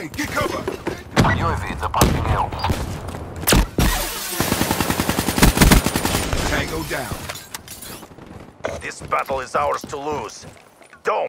A, get cover! UAV запасking L. Tango down. This battle is ours to lose. Don't